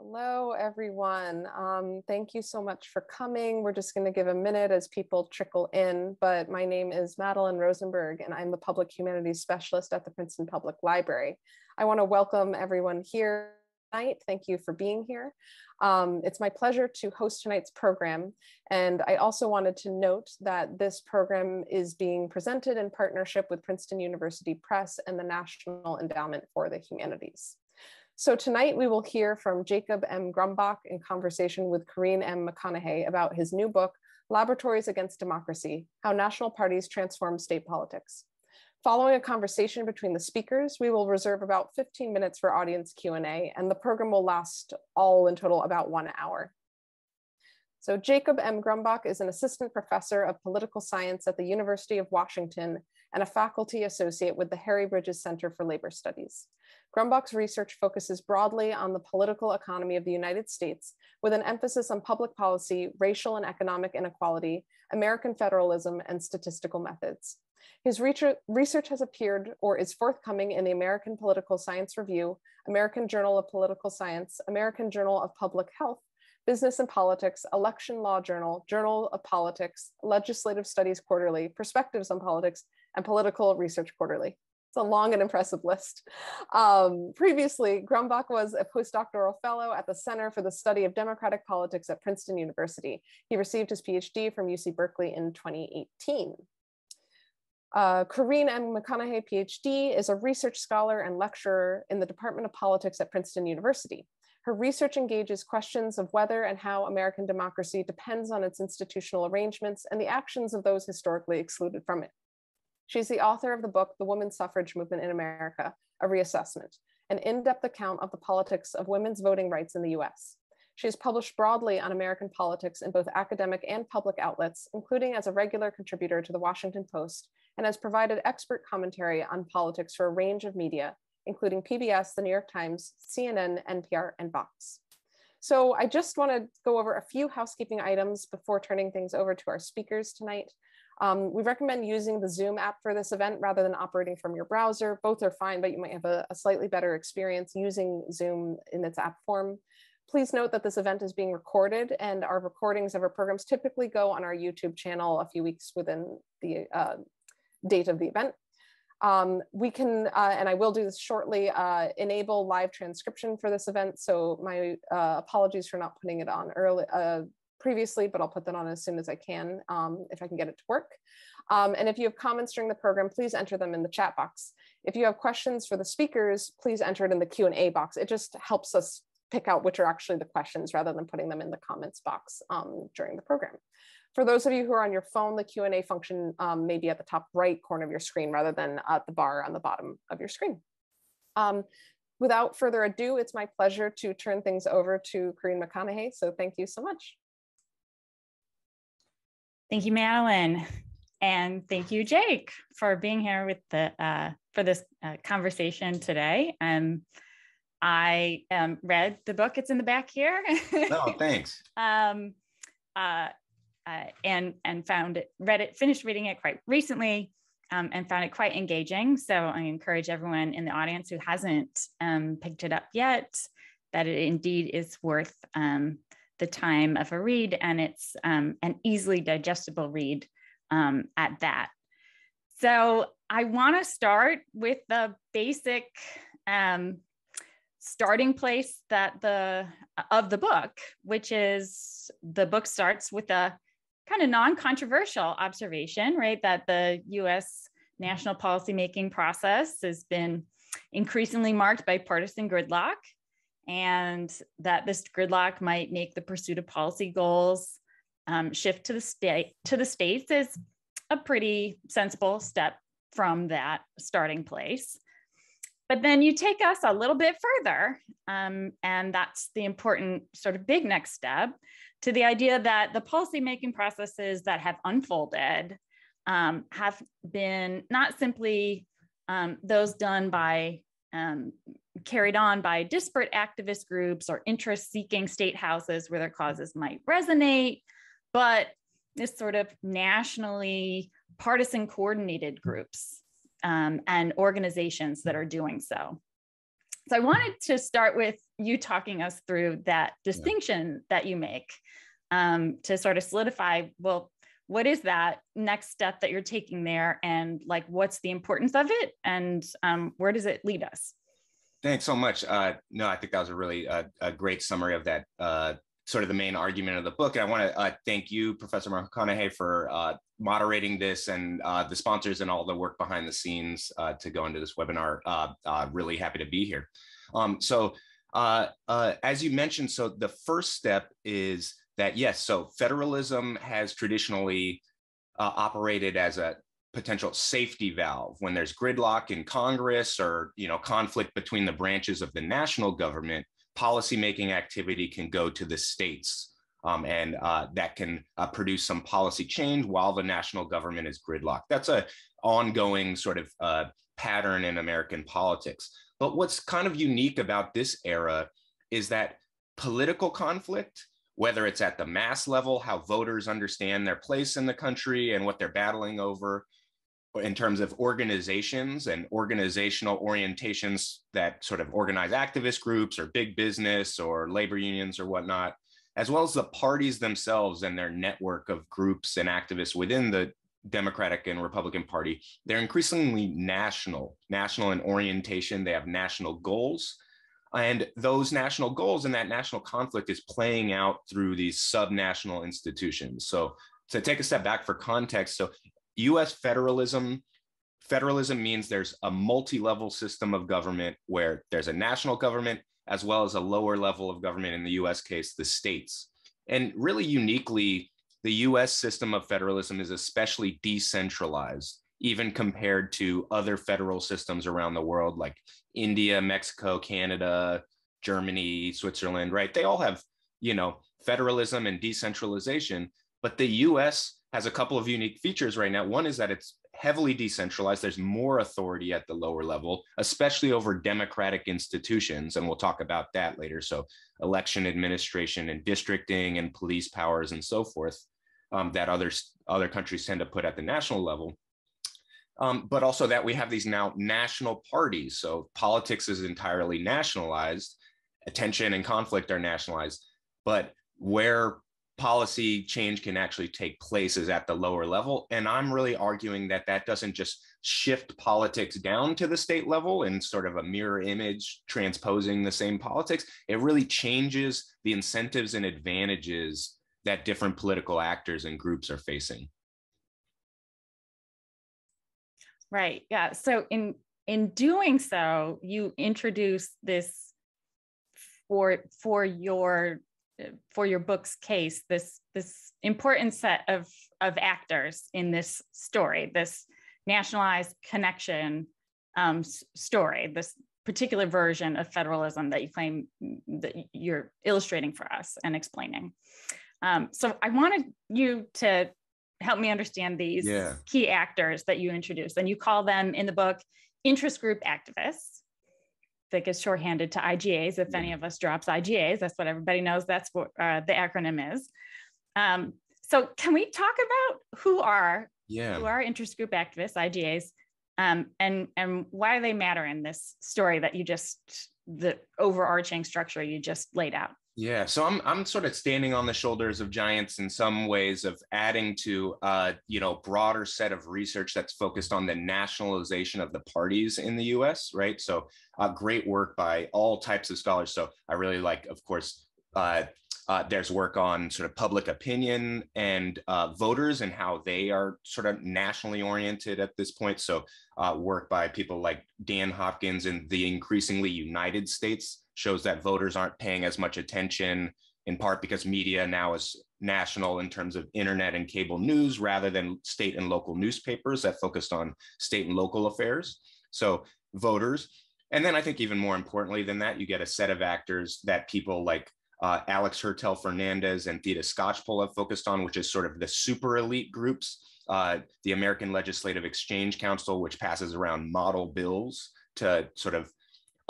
Hello, everyone. Um, thank you so much for coming. We're just going to give a minute as people trickle in, but my name is Madeline Rosenberg, and I'm the Public Humanities Specialist at the Princeton Public Library. I want to welcome everyone here tonight. Thank you for being here. Um, it's my pleasure to host tonight's program, and I also wanted to note that this program is being presented in partnership with Princeton University Press and the National Endowment for the Humanities. So tonight we will hear from Jacob M. Grumbach in conversation with Corrine M. McConnaughy about his new book, Laboratories Against Democracy, How National Parties Transform State Politics. Following a conversation between the speakers, we will reserve about 15 minutes for audience Q&A, and the program will last all in total about one hour. So Jacob M. Grumbach is an assistant professor of political science at the University of Washington and a faculty associate with the Harry Bridges Center for Labor Studies. Grumbach's research focuses broadly on the political economy of the United States with an emphasis on public policy, racial and economic inequality, American federalism, and statistical methods. His research has appeared or is forthcoming in the American Political Science Review, American Journal of Political Science, American Journal of Public Health, Business and Politics, Election Law Journal, Journal of Politics, Legislative Studies Quarterly, Perspectives on Politics, and Political Research Quarterly. It's a long and impressive list. Um, previously, Grumbach was a postdoctoral fellow at the Center for the Study of Democratic Politics at Princeton University. He received his PhD from UC Berkeley in 2018. Uh, Corrine M. McConnaughy, PhD, is a research scholar and lecturer in the Department of Politics at Princeton University. Her research engages questions of whether and how American democracy depends on its institutional arrangements and the actions of those historically excluded from it. She's the author of the book, The Women's Suffrage Movement in America, A Reassessment, an in-depth account of the politics of women's voting rights in the US. She has published broadly on American politics in both academic and public outlets, including as a regular contributor to the Washington Post, and has provided expert commentary on politics for a range of media, including PBS, the New York Times, CNN, NPR, and Vox. So I just want to go over a few housekeeping items before turning things over to our speakers tonight. Um, we recommend using the Zoom app for this event rather than operating from your browser. Both are fine, but you might have a, a slightly better experience using Zoom in its app form. Please note that this event is being recorded and our recordings of our programs typically go on our YouTube channel a few weeks within the uh, date of the event. Um, we can, uh, and I will do this shortly, uh, enable live transcription for this event. So my uh, apologies for not putting it on early, uh, previously, but I'll put that on as soon as I can, um, if I can get it to work. Um, and if you have comments during the program, please enter them in the chat box. If you have questions for the speakers, please enter it in the Q&A box. It just helps us pick out which are actually the questions rather than putting them in the comments box um, during the program. For those of you who are on your phone, the Q&A function um, may be at the top right corner of your screen rather than at the bar on the bottom of your screen. Um, without further ado, it's my pleasure to turn things over to Corrine McConnaughy. So thank you so much. Thank you, Madeline. And thank you, Jake, for being here with the uh, for this uh, conversation today. Um, I um, read the book; it's in the back here. oh, thanks. um, uh, uh, and and found it, read it, finished reading it quite recently, um, and found it quite engaging. So I encourage everyone in the audience who hasn't um, picked it up yet that it indeed is worth um, the time of a read, and it's um, an easily digestible read um, at that. So I want to start with the basic um, starting place that the of the book, which is the book starts with a kind of non-controversial observation, right? That the U.S. national policymaking process has been increasingly marked by partisan gridlock and that this gridlock might make the pursuit of policy goals um, shift to the state to the states is a pretty sensible step from that starting place. But then you take us a little bit further, um, and that's the important sort of big next step to the idea that the policymaking processes that have unfolded um, have been not simply um, those done by um, carried on by disparate activist groups or interest seeking state houses where their causes might resonate, but this sort of nationally partisan coordinated groups um, and organizations that are doing so. So I wanted to start with you talking us through that distinction yeah. that you make um, to sort of solidify, well, what is that next step that you're taking there? And like what's the importance of it? And um, where does it lead us? Thanks so much. Uh, no i think that was a really uh, a great summary of that uh, sort of the main argument of the book. And i want to uh, thank you professor mcconnaughy for uh, moderating this and uh, the sponsors and all the work behind the scenes to go into this webinar. Really happy to be here. Um, so as you mentioned so the first step is that yes, so federalism has traditionally uh, operated as a potential safety valve when there's gridlock in Congress or you know conflict between the branches of the national government. Policymaking activity can go to the states, um, and uh, that can uh, produce some policy change while the national government is gridlocked. That's a ongoing sort of uh, pattern in American politics. But what's kind of unique about this era is that political conflict whether it's at the mass level, how voters understand their place in the country and what they're battling over, in terms of organizations and organizational orientations that sort of organize activist groups or big business or labor unions or whatnot, as well as the parties themselves and their network of groups and activists within the Democratic and Republican Party, they're increasingly national, national in orientation. They have national goals and those national goals and that national conflict is playing out through these subnational institutions. So to take a step back for context, so US federalism, federalism means there's a multi-level system of government where there's a national government as well as a lower level of government in the US case, the states. And really uniquely, the US system of federalism is especially decentralized even compared to other federal systems around the world like India, Mexico, Canada, Germany, Switzerland, right? They all have, you know, federalism and decentralization, but the US has a couple of unique features right now. One is that it's heavily decentralized. There's more authority at the lower level, especially over democratic institutions. And we'll talk about that later. So, election administration and districting and police powers and so forth um, that others, other countries tend to put at the national level um, but also that we have these now national parties. So politics is entirely nationalized, attention and conflict are nationalized, but where policy change can actually take place is at the lower level. And I'm really arguing that that doesn't just shift politics down to the state level in sort of a mirror image transposing the same politics. It really changes the incentives and advantages that different political actors and groups are facing. Right. Yeah. So in in doing so, you introduce this for for your for your book's case this this important set of of actors in this story this nationalized connection um, story this particular version of federalism that you claim that you're illustrating for us and explaining um, so i wanted you to help me understand these yeah. key actors that you introduce. And you call them in the book interest group activists. That gets shorthanded to IGAs. If yeah. any of us drops IGAs, that's what everybody knows. That's what uh, the acronym is. Um, so, can we talk about who are yeah. who are interest group activists, IGAs, um, and and why they matter in this story that you just the overarching structure you just laid out? Yeah, so I'm I'm sort of standing on the shoulders of giants in some ways of adding to uh, you know broader set of research that's focused on the nationalization of the parties in the U.S. Right, so uh, great work by all types of scholars. So I really like, of course, uh, uh, there's work on sort of public opinion and uh, voters and how they are sort of nationally oriented at this point. So uh, work by people like Dan Hopkins in the increasingly United States shows that voters aren't paying as much attention in part because media now is national in terms of internet and cable news rather than state and local newspapers that focused on state and local affairs. So voters. And then I think even more importantly than that, you get a set of actors that people like uh, Alex Hertel Fernandez and Theda Skocpol have focused on, which is sort of the super elite groups. Uh, the American Legislative Exchange Council, which passes around model bills to sort of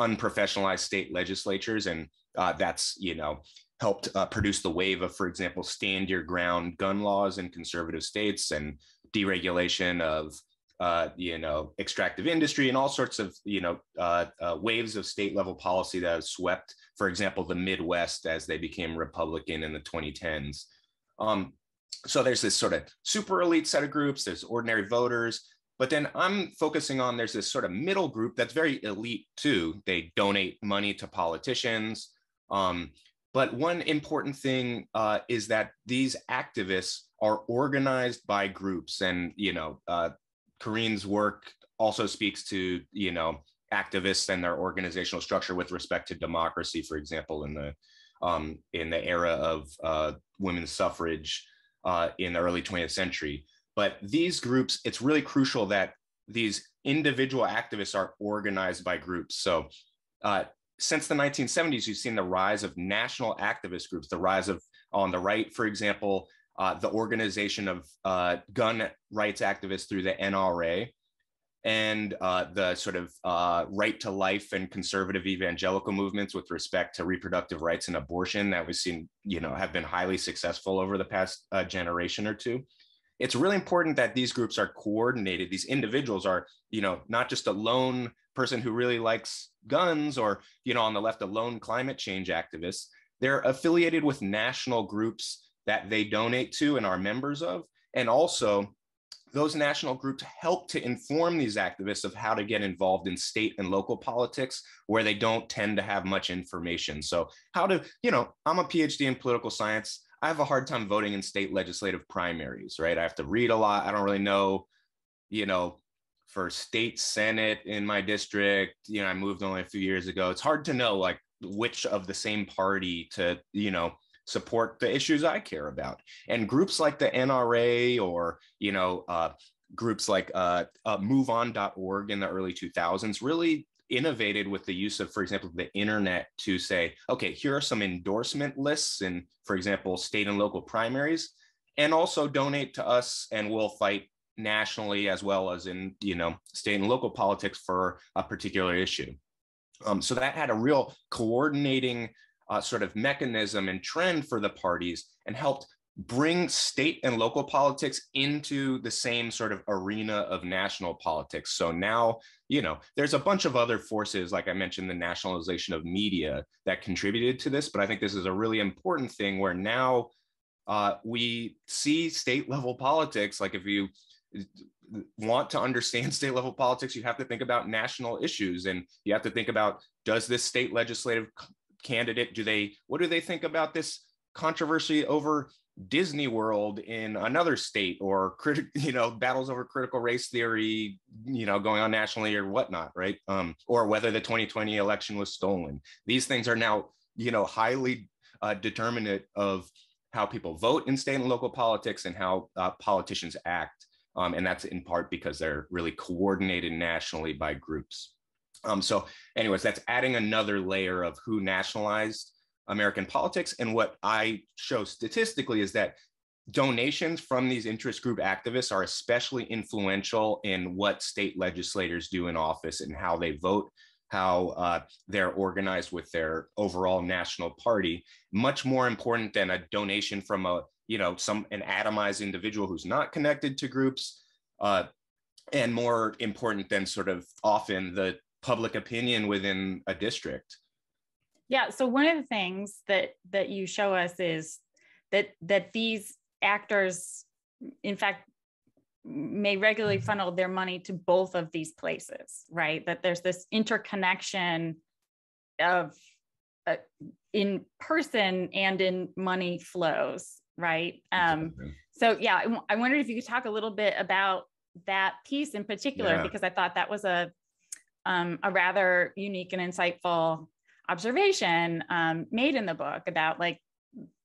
unprofessionalized state legislatures, and uh, that's you know helped uh, produce the wave of, for example, stand your ground gun laws in conservative states and deregulation of uh, you know extractive industry and all sorts of you know uh, uh, waves of state level policy that have swept for example, the Midwest as they became Republican in the 2010s. Um, so there's this sort of super elite set of groups, there's ordinary voters, but then I'm focusing on there's this sort of middle group that's very elite too. They donate money to politicians. Um, but one important thing uh, is that these activists are organized by groups, and you know, uh, Corrine's work also speaks to you know activists and their organizational structure with respect to democracy, for example, in the um, in the era of uh, women's suffrage uh, in the early 20th century. But these groups, it's really crucial that these individual activists are organized by groups. So uh, since the 1970s, you've seen the rise of national activist groups, the rise of, on the right, for example, uh, the organization of uh, gun rights activists through the NRA and uh, the sort of uh, right to life and conservative evangelical movements with respect to reproductive rights and abortion that we've seen, you know, have been highly successful over the past uh, generation or two it's really important that these groups are coordinated. These individuals are you know not just a lone person who really likes guns or you know on the left a lone climate change activists they're affiliated with national groups that they donate to and are members of. And also those national groups help to inform these activists of how to get involved in state and local politics where they don't tend to have much information. So how to you know i'm a phd in political science I have a hard time voting in state legislative primaries, right? I have to read a lot. I don't really know, you know, for state senate in my district, you know, I moved only a few years ago. It's hard to know like which of the same party to, you know, support the issues I care about. And groups like the NRA or, you know, uh, groups like uh, uh, MoveOn.org in the early 2000s really innovated with the use of, for example, the internet to say, okay, here are some endorsement lists in, for example, state and local primaries, and also donate to us and we'll fight nationally as well as in, you know, state and local politics for a particular issue. Um, so that had a real coordinating uh, sort of mechanism and trend for the parties and helped bring state and local politics into the same sort of arena of national politics. So now, you know, there's a bunch of other forces, like I mentioned, the nationalization of media that contributed to this. But I think this is a really important thing where now uh, we see state level politics. Like if you want to understand state level politics, you have to think about national issues and you have to think about does this state legislative candidate, do they, what do they think about this? controversy over Disney World in another state or critic, you know, battles over critical race theory, you know, going on nationally or whatnot, right? Um, or whether the 2020 election was stolen. These things are now, you know, highly uh, determinate of how people vote in state and local politics and how uh, politicians act. Um, and that's in part because they're really coordinated nationally by groups. Um, so, anyways, that's adding another layer of who nationalized American politics. And what I show statistically is that donations from these interest group activists are especially influential in what state legislators do in office and how they vote how uh, they're organized with their overall national party much more important than a donation from a you know some an atomized individual who's not connected to groups uh, and more important than sort of often the public opinion within a district yeah. So one of the things that that you show us is that that these actors, in fact, may regularly funnel their money to both of these places, right? That there's this interconnection of uh, in person and in money flows, right? Um, so yeah, I, I wondered if you could talk a little bit about that piece in particular yeah. because I thought that was a um, a rather unique and insightful observation um, made in the book about like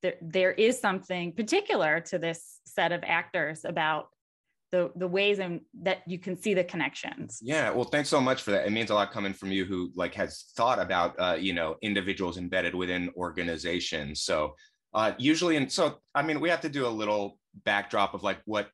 th- there is something particular to this set of actors about the the ways in that you can see the connections. Yeah well thanks so much for that. It means a lot coming from you who like has thought about uh, you know individuals embedded within organizations. So uh, usually and so i mean we have to do a little backdrop of like what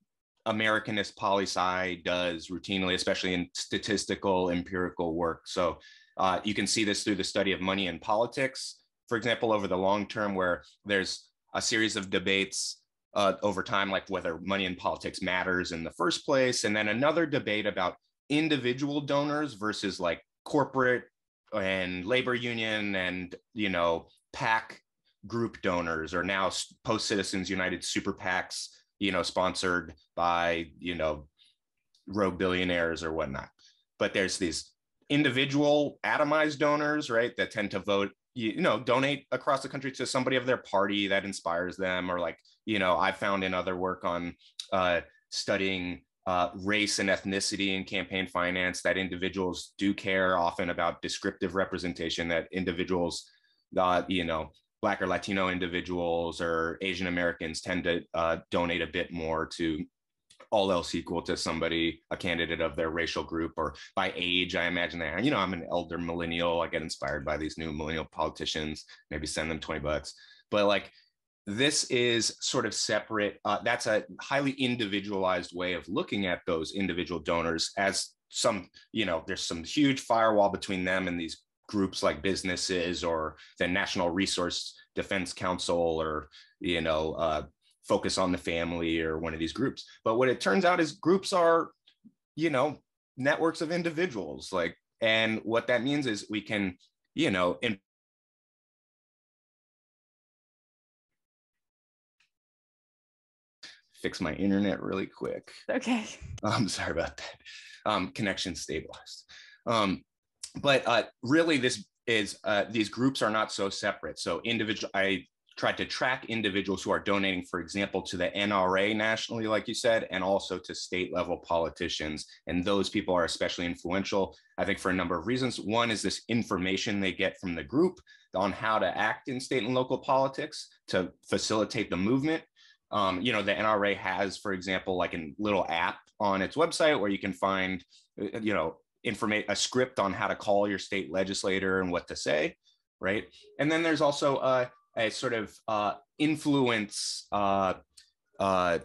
americanist poli sci does routinely especially in statistical empirical work. So uh, you can see this through the study of money and politics, for example, over the long term, where there's a series of debates uh, over time, like whether money in politics matters in the first place, and then another debate about individual donors versus like corporate and labor union and you know PAC group donors or now post citizens united super pacs you know sponsored by you know rogue billionaires or whatnot. But there's these individual atomized donors right that tend to vote you, know donate across the country to somebody of their party that inspires them or like you know i found in other work on uh, studying uh, race and ethnicity in campaign finance that individuals do care often about descriptive representation that individuals uh, you know black or latino individuals or asian americans tend to uh, donate a bit more to all else equal to somebody, a candidate of their racial group or by age. I imagine that, you know, I'm an elder millennial. I get inspired by these new millennial politicians, maybe send them 20 bucks. But like, this is sort of separate. Uh, that's a highly individualized way of looking at those individual donors as some, you know, there's some huge firewall between them and these groups like businesses or the National Resource Defense Council or, you know, uh, focus on the family or one of these groups. But what it turns out is groups are, you know, networks of individuals. Like, and what that means is we can, you know, in fix my internet really quick. Okay. I'm um, sorry about that. Um, connection stabilized. Um, but uh, really, this is uh, these groups are not so separate. So individual, I tried to track individuals who are donating, for example, to the NRA nationally, like you said, and also to state level politicians. And those people are especially influential, I think, for a number of reasons. One is this information they get from the group on how to act in state and local politics to facilitate the movement. Um, you know, the NRA has, for example, like a little app on its website where you can find, uh, you know, informate a script on how to call your state legislator and what to say, right? And then there's also uh, a sort of uh, influence uh, uh,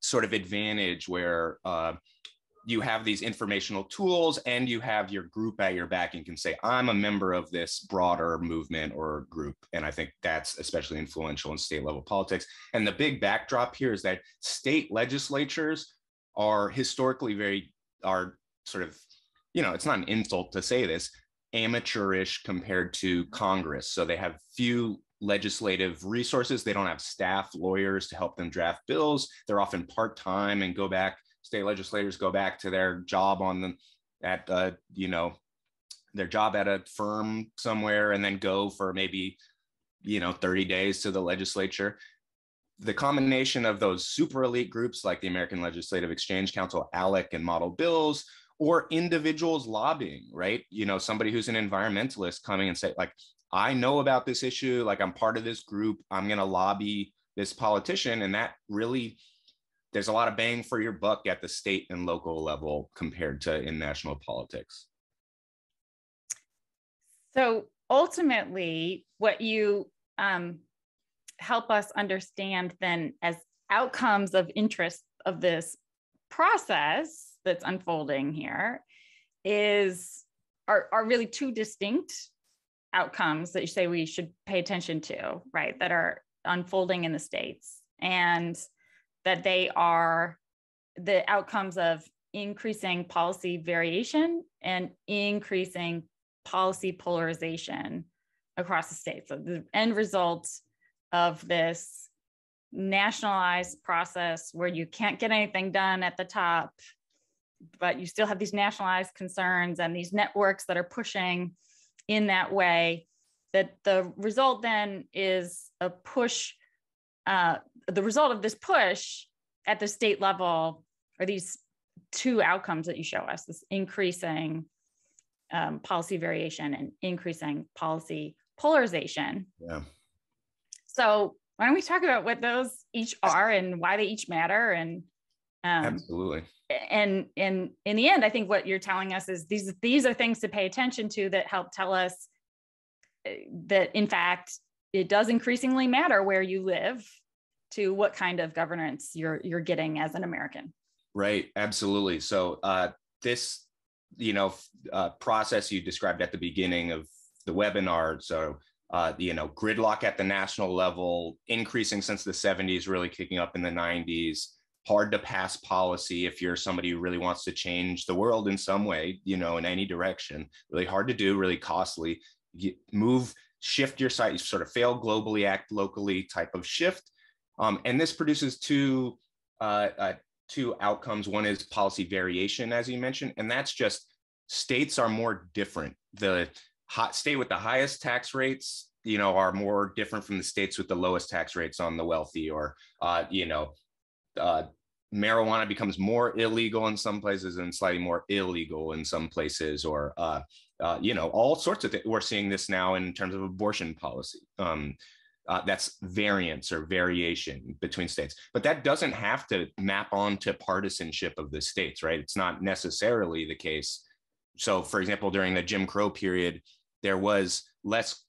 sort of advantage where uh, you have these informational tools and you have your group at your back and can say i'm a member of this broader movement or group. And i think that's especially influential in state level politics. And the big backdrop here is that state legislatures are historically very are sort of you know it's not an insult to say this amateurish compared to Congress. So they have few legislative resources. They don't have staff lawyers to help them draft bills. They're often part time and go back. State legislators go back to their job on them at uh, you know their job at a firm somewhere and then go for maybe you know 30 days to the legislature the combination of those super elite groups like the American Legislative Exchange Council, ALEC, and Model Bills, or individuals lobbying, right? You know, somebody who's an environmentalist coming and say, like, I know about this issue, like I'm part of this group, I'm to lobby this politician. And that really, there's a lot of bang for your buck at the state and local level compared to in national politics. So ultimately, what you um, help us understand then as outcomes of interest of this process that's unfolding here is are, are really two distinct outcomes that you say we should pay attention to, right? That are unfolding in the states and that they are the outcomes of increasing policy variation and increasing policy polarization across the state. So the end result of this nationalized process where you can't get anything done at the top but you still have these nationalized concerns and these networks that are pushing in that way that the result then is a push uh, the result of this push at the state level are these two outcomes that you show us this increasing um, policy variation and increasing policy polarization. Yeah. So why don't we talk about what those each are and why they each matter and um, absolutely. and and in the end i think what you're telling us is these these are things to pay attention to that help tell us uh, that in fact it does increasingly matter where you live to what kind of governance you're you're getting as an american. Right. Absolutely. So uh, this you know uh, process you described at the beginning of the webinar so uh, you know gridlock at the national level increasing since the 70s really kicking up in the 90s hard to pass policy if you're somebody who really wants to change the world in some way, you know, in any direction. Really hard to do, really costly. You move, shift your sight, sort of fail globally, act locally type of shift. Um, and this produces two uh, uh, two outcomes. One is policy variation, as you mentioned, and that's just states are more different. The hot state with the highest tax rates you know are more different from the states with the lowest tax rates on the wealthy or uh, you know uh, marijuana becomes more illegal in some places and slightly more illegal in some places or uh, uh, you know all sorts of things we're seeing this now in terms of abortion policy. Um, uh, that's variance or variation between states but that doesn't have to map onto partisanship of the states right? It's not necessarily the case. So for example during the jim crow period there was less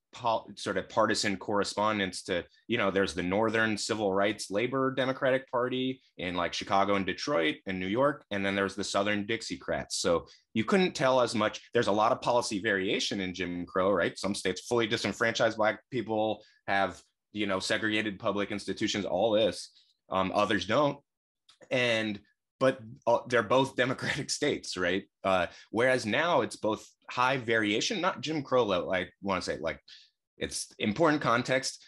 sort of partisan correspondence to you know there's the northern civil rights labor democratic party in like chicago and detroit and new york and then there's the southern dixiecrats. So you couldn't tell as much. There's a lot of policy variation in jim crow right? Some states fully disenfranchised black people have you know segregated public institutions all this. Um, others don't. And but uh, they're both democratic states right? Uh, whereas now it's both high variation not jim crow level i want to say like it's important context.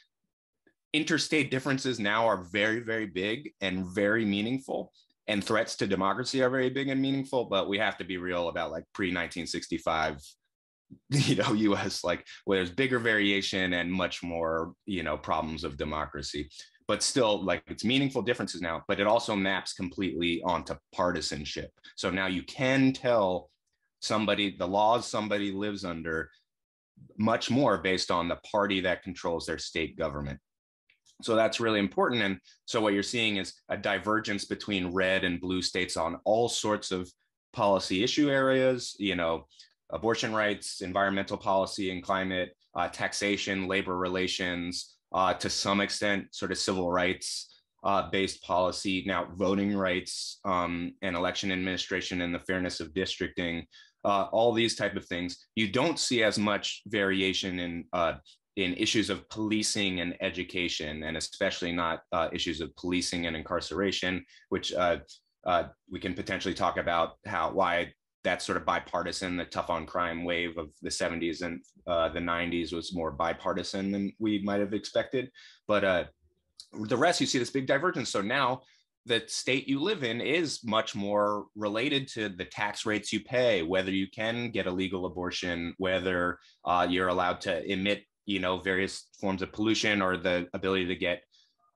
Interstate differences now are very very big and very meaningful and threats to democracy are very big and meaningful but we have to be real about like pre-1965 you know us like where there's bigger variation and much more you know problems of democracy. But still like it's meaningful differences now but it also maps completely onto partisanship. So now you can tell somebody the laws somebody lives under much more based on the party that controls their state government so that's really important and so what you're seeing is a divergence between red and blue states on all sorts of policy issue areas you know abortion rights environmental policy and climate uh, taxation labor relations uh, to some extent, sort of civil rights uh, based policy. Now, voting rights um, and election administration and the fairness of districting, uh, all these type of things. You don't see as much variation in uh, in issues of policing and education, and especially not uh, issues of policing and incarceration, which uh, we can potentially talk about how why that sort of bipartisan. The tough on crime wave of the 70s and uh, the 90s was more bipartisan than we might have expected. But uh, the rest, you see this big divergence. So now the state you live in is much more related to the tax rates you pay, whether you can get a legal abortion, whether uh, you're allowed to emit, you know, various forms of pollution or the ability to get,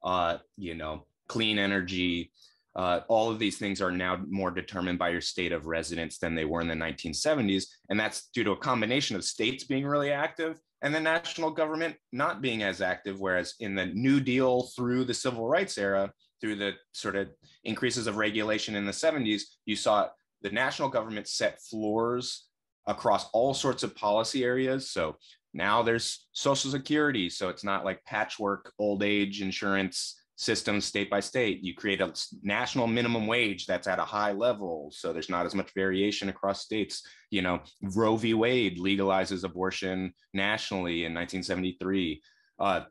uh, you know, clean energy uh, all of these things are now more determined by your state of residence than they were in the 1970s. And that's due to a combination of states being really active and the national government not being as active. Whereas in the New Deal through the civil rights era, through the sort of increases of regulation in the 70s, you saw the national government set floors across all sorts of policy areas. So now there's Social Security. So it's not like patchwork old age insurance systems state by state. You create a national minimum wage that's at a high level, so there's not as much variation across states. You know, Roe v. Wade legalizes abortion nationally in 1973. Uh,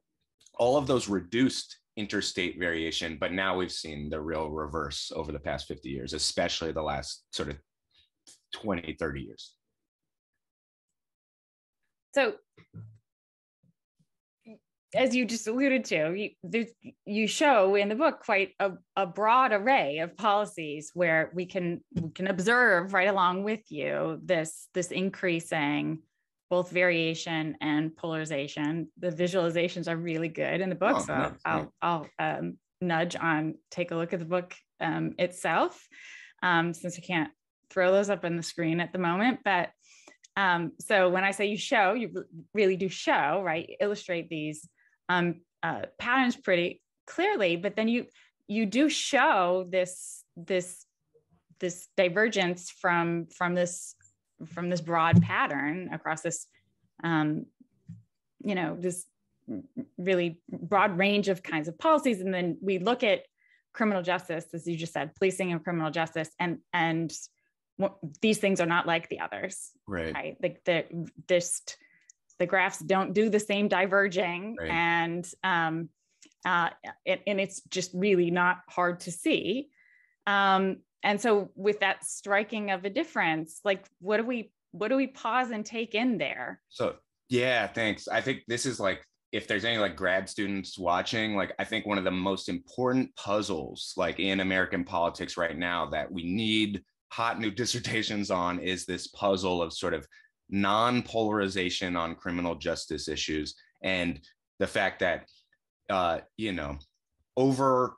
all of those reduced interstate variation, but now we've seen the real reverse over the past 50 years, especially the last sort of 20, 30 years. So as you just alluded to, you, you show in the book quite a, a, broad array of policies where we can we can observe right along with you this this increasing both variation and polarization. The visualizations are really good in the book, oh, so I'll, no. I'll, I'll um, nudge on take a look at the book um, itself, um, since I can't throw those up on the screen at the moment, but. Um, so when I say you show, you really do show, right? Illustrate these um, uh, patterns pretty clearly, but then you you do show this this this divergence from from this from this broad pattern across this um, you know this really broad range of kinds of policies and then we look at criminal justice as you just said policing and criminal justice and and these things are not like the others right, right? like the just the graphs don't do the same diverging right. and um, uh, and, and, it's just really not hard to see Um, and so with that striking of a difference, like what do we what do we pause and take in there? So yeah, thanks. I think this is like if there's any like grad students watching, like I think one of the most important puzzles like in American politics right now that we need hot new dissertations on is this puzzle of sort of non-polarization on criminal justice issues and the fact that uh, you know over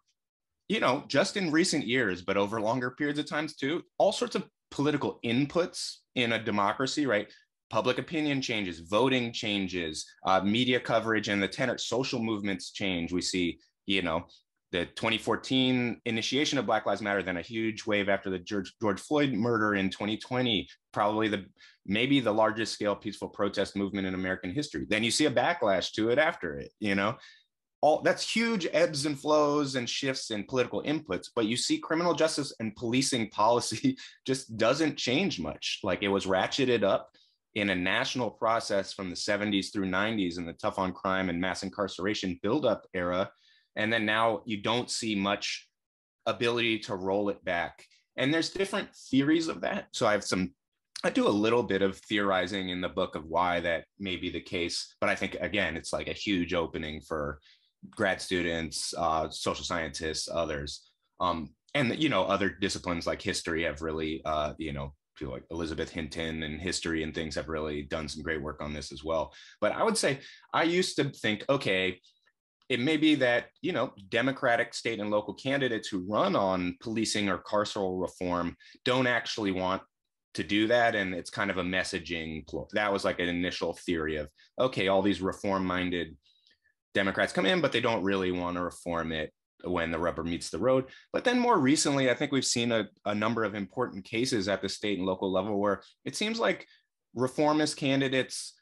you know just in recent years but over longer periods of times too all sorts of political inputs in a democracy right public opinion changes voting changes uh, media coverage and the tenor social movements change we see you know the 2014 initiation of Black Lives Matter, then a huge wave after the George, George Floyd murder in 2020, probably the maybe the largest scale peaceful protest movement in American history. Then you see a backlash to it after it, you know. All that's huge ebbs and flows and shifts in political inputs, but you see criminal justice and policing policy just doesn't change much. Like it was ratcheted up in a national process from the 70s through 90s in the tough on crime and mass incarceration buildup era. And then now you don't see much ability to roll it back. And there's different theories of that. So i have some i do a little bit of theorizing in the book of why that may be the case. But i think again it's like a huge opening for grad students uh, social scientists others. Um, and you know other disciplines like history have really uh, you know people like elizabeth hinton and history and things have really done some great work on this as well. But i would say i used to think okay it may be that you know democratic state and local candidates who run on policing or carceral reform don't actually want to do that and it's kind of a messaging that was like an initial theory of okay all these reform minded democrats come in but they don't really want to reform it when the rubber meets the road but then more recently i think we've seen a, a number of important cases at the state and local level where it seems like reformist candidates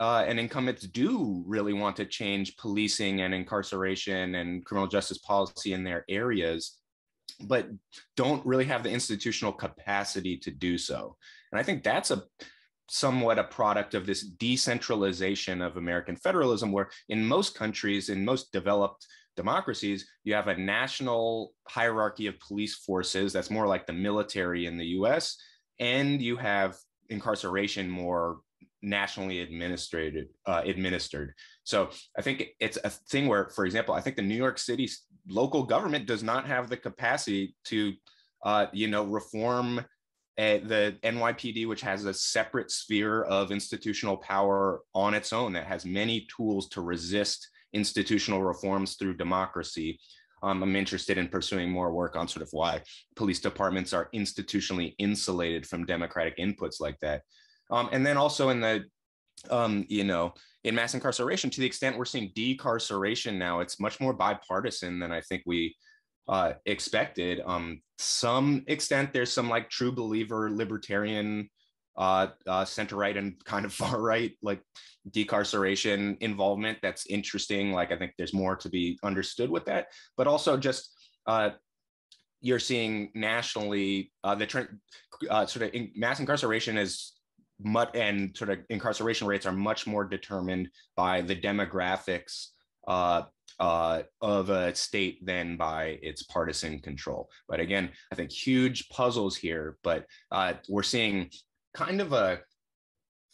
uh, and incumbents do really want to change policing and incarceration and criminal justice policy in their areas, but don't really have the institutional capacity to do so. And I think that's a somewhat a product of this decentralization of American federalism, where in most countries, in most developed democracies, you have a national hierarchy of police forces that's more like the military in the US, and you have incarceration more nationally administered uh, administered. So i think it's a thing where for example i think the new york city local government does not have the capacity to uh, you know reform uh, the nypd which has a separate sphere of institutional power on its own that has many tools to resist institutional reforms through democracy. Um, i'm interested in pursuing more work on sort of why police departments are institutionally insulated from democratic inputs like that. Um, and then also in the, um, you know, in mass incarceration, to the extent we're seeing decarceration now, it's much more bipartisan than I think we uh, expected. Um, some extent, there's some like true believer libertarian uh, uh, center right and kind of far right like decarceration involvement that's interesting like i think there's more to be understood with that but also just uh, you're seeing nationally uh, the trend uh, sort of in mass incarceration is much and sort of incarceration rates are much more determined by the demographics uh, uh, of a state than by its partisan control. But again, I think huge puzzles here. But uh, we're seeing kind of a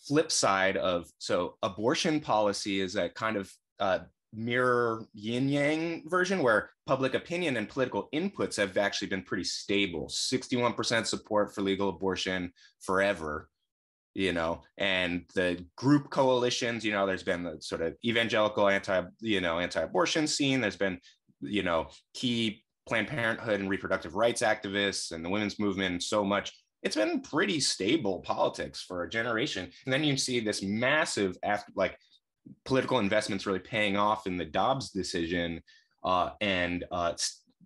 flip side of so abortion policy is a kind of uh, mirror yin yang version where public opinion and political inputs have actually been pretty stable 61% support for legal abortion forever you know, and the group coalitions, you know, there's been the sort of evangelical anti, you know, anti-abortion scene. There's been, you know, key Planned Parenthood and reproductive rights activists and the women's movement so much. It's been pretty stable politics for a generation. And then you see this massive after like political investments really paying off in the Dobbs decision uh, and uh,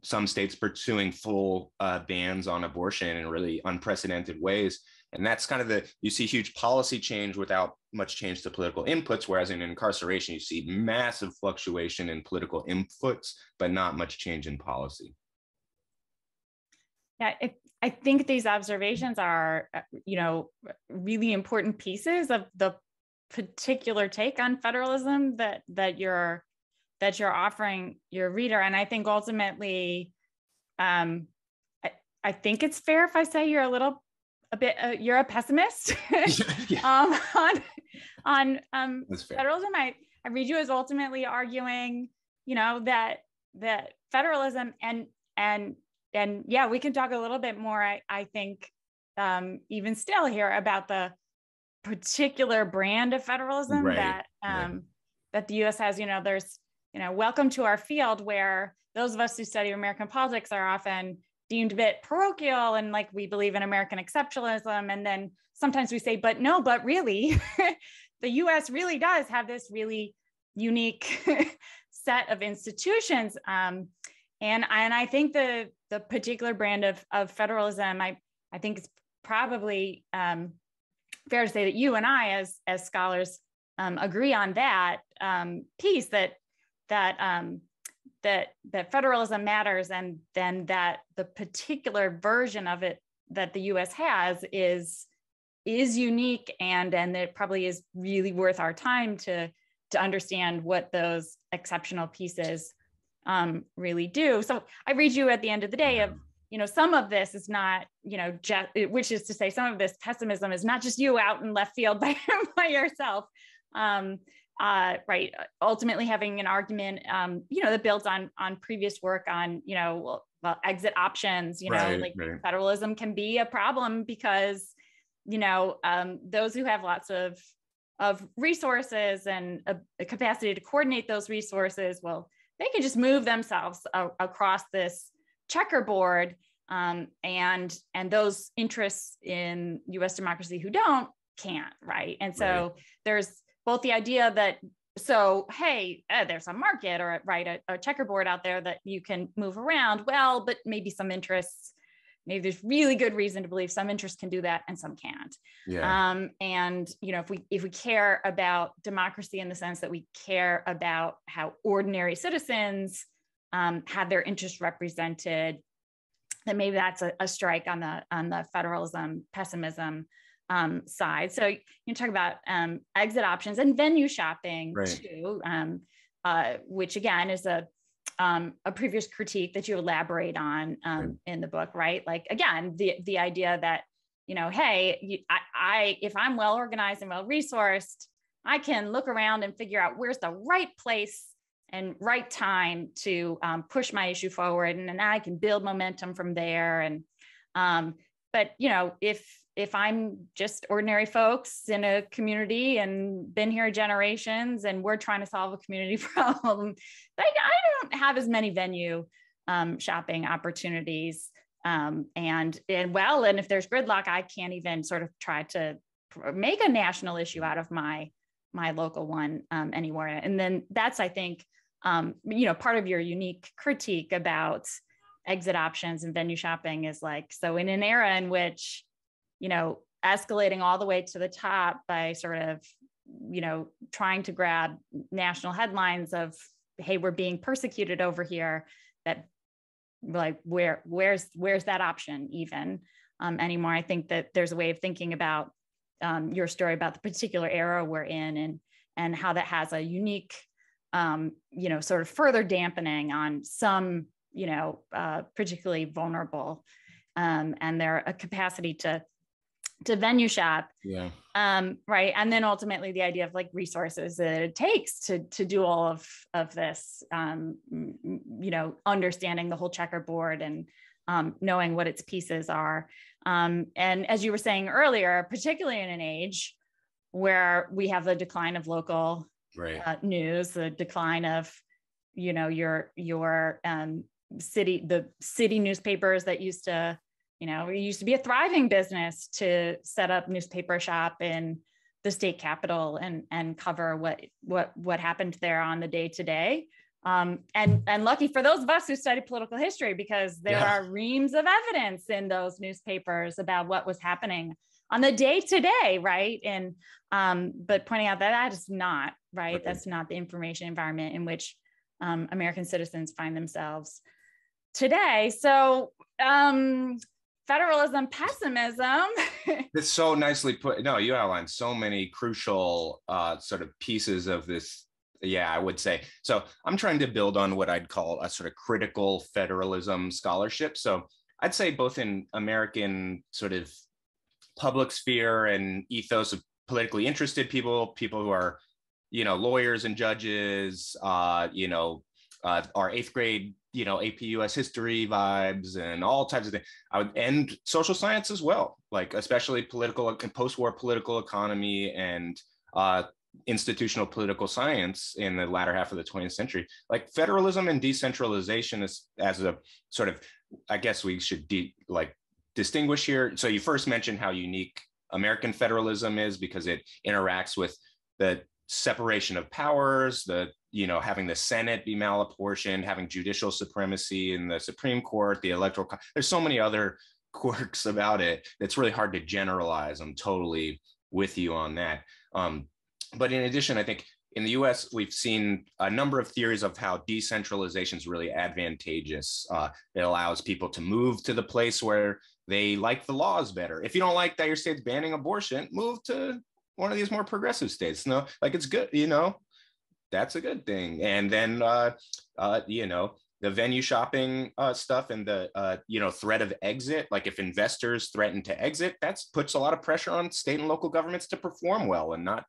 some states pursuing full uh, bans on abortion in really unprecedented ways. And that's kind of the, you see huge policy change without much change to political inputs, whereas in incarceration, you see massive fluctuation in political inputs, but not much change in policy. Yeah, it, I think these observations are, uh, you know, really important pieces of the particular take on federalism that that you're that you're offering your reader. And I think ultimately, um, I think it's fair if I say you're a little a bit uh, you're a pessimist yeah. um, on on um, federalism. I I read you as ultimately arguing, you know, that that federalism and and and yeah, we can talk a little bit more. I I think um, even still here about the particular brand of federalism right. that um, right. that the U.S. has. You know, there's you know, welcome to our field where those of us who study American politics are often deemed a bit parochial and like we believe in American exceptionalism. And then sometimes we say, but no, but really, the US really does have this really unique set of institutions. Um, and, and I think the, the particular brand of, of federalism, I, I think it's probably um, fair to say that you and I, as, as scholars, um, agree on that um, piece that, that um, that that federalism matters and then that the particular version of it that the US has is is unique and and it probably is really worth our time to to understand what those exceptional pieces um, really do. So I read you at the end of the day of you know some of this is not you know just which is to say some of this pessimism is not just you out in left field by, by yourself um, uh, right ultimately having an argument um, you know that builds on on previous work on you know well, well exit options you know right, like right. federalism can be a problem because you know um, those who have lots of of resources and a, a, capacity to coordinate those resources well they can just move themselves a, across this checkerboard um, and and those interests in us democracy who don't can't right and so right. there's both the idea that so hey uh, there's a market or right a, a, checkerboard out there that you can move around well but maybe some interests maybe there's really good reason to believe some interests can do that and some can't yeah. um, and you know if we if we care about democracy in the sense that we care about how ordinary citizens um, have their interests represented then maybe that's a, a strike on the on the federalism pessimism um, side. So you talk about um, exit options and venue shopping right. too, um, uh, which again is a um, a previous critique that you elaborate on um, right. in the book, right? Like again, the the idea that you know, hey, you, I, I if I'm well organized and well resourced, I can look around and figure out where's the right place and right time to um, push my issue forward, and then I can build momentum from there. And um, but you know, if if I'm just ordinary folks in a community and been here generations and we're trying to solve a community problem, I, I don't have as many venue um, shopping opportunities. Um, and, and well, and if there's gridlock, I can't even sort of try to make a national issue out of my my local one um, anywhere. And then that's, I think, um, you know, part of your unique critique about exit options and venue shopping is like, so in an era in which you know, escalating all the way to the top by sort of, you know, trying to grab national headlines of, hey, we're being persecuted over here. That like where where's where's that option even um, anymore? I think that there's a way of thinking about um, your story about the particular era we're in and and how that has a unique um, you know sort of further dampening on some you know uh, particularly vulnerable um, and their a capacity to to venue shop yeah. um right? And then ultimately the idea of like resources that it takes to to do all of of this um you know understanding the whole checkerboard and um, knowing what its pieces are. Um, and as you were saying earlier particularly in an age where we have the decline of local right. uh, news the decline of you know your your um, city the city newspapers that used to you know it used to be a thriving business to set up newspaper shop in the state capital and and cover what what what happened there on the day to day um, and and lucky for those of us who study political history because there yeah. are reams of evidence in those newspapers about what was happening on the day to day right and um, but pointing out that that is not right okay. that's not the information environment in which um, american citizens find themselves today so um, federalism pessimism. it's so nicely put. No, you outlined so many crucial uh, sort of pieces of this. Yeah, I would say. So I'm trying to build on what I'd call a sort of critical federalism scholarship. So I'd say both in American sort of public sphere and ethos of politically interested people, people who are, you know, lawyers and judges, uh, you know, uh, our eighth grade, you know, AP US history vibes and all types of things. I would, and social science as well, like especially political and post-war political economy and uh, institutional political science in the latter half of the 20th century. Like federalism and decentralization is as a sort of, I guess we should de- like distinguish here. So you first mentioned how unique American federalism is because it interacts with the separation of powers, the you know having the Senate be malapportioned, having judicial supremacy in the Supreme Court, the electoral. There's so many other quirks about it that's really hard to generalize. I'm totally with you on that. Um, but in addition, I think in the US, we've seen a number of theories of how decentralization is really advantageous. Uh, it allows people to move to the place where they like the laws better. If you don't like that your state's banning abortion, move to one of these more progressive states. No, like it's good, you know, that's a good thing. And then, uh, uh, you know, the venue shopping uh, stuff and the uh, you know threat of exit like if investors threaten to exit that puts a lot of pressure on state and local governments to perform well and not